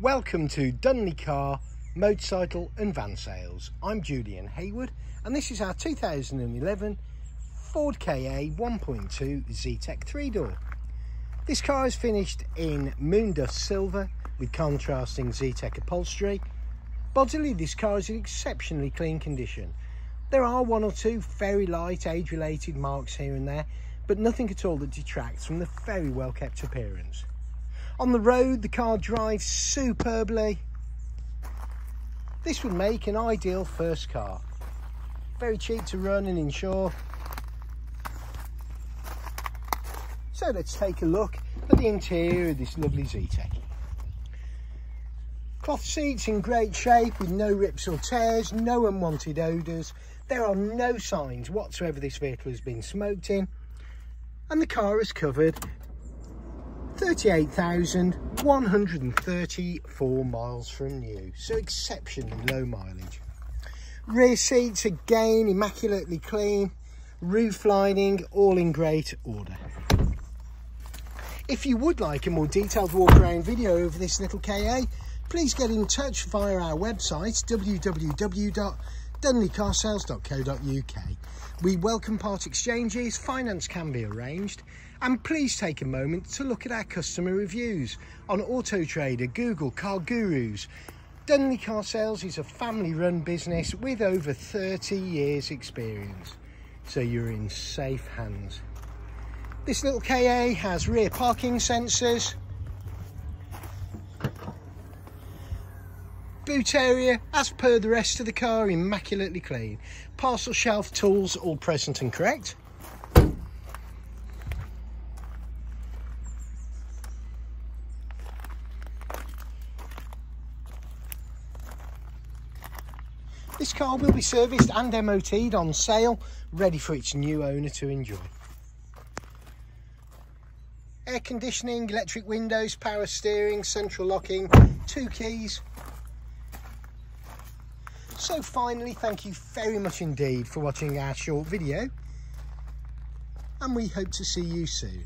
Welcome to Dunley Car Motorcycle and Van Sales. I'm Julian Hayward and this is our 2011 Ford Ka 1.2 Zetec 3-door. This car is finished in moondust silver with contrasting Zetec upholstery. Bodily this car is in exceptionally clean condition. There are one or two very light age-related marks here and there but nothing at all that detracts from the very well kept appearance. On the road, the car drives superbly. This would make an ideal first car. Very cheap to run and insure. So let's take a look at the interior of this lovely Zetec. Cloth seats in great shape with no rips or tears, no unwanted odours. There are no signs whatsoever this vehicle has been smoked in and the car is covered 38,134 miles from new, so exceptionally low mileage. Rear seats again immaculately clean, roof lining all in great order. If you would like a more detailed walk around video of this little KA, please get in touch via our website www.dunleycarsales.co.uk. We welcome part exchanges, finance can be arranged, and please take a moment to look at our customer reviews on Auto Trader, Google, Car Gurus. Dunley Car Sales is a family run business with over 30 years experience, so you're in safe hands. This little KA has rear parking sensors, boot area as per the rest of the car immaculately clean parcel shelf tools all present and correct This car will be serviced and MOT'd on sale, ready for its new owner to enjoy. Air conditioning, electric windows, power steering, central locking, two keys, so finally, thank you very much indeed for watching our short video. And we hope to see you soon.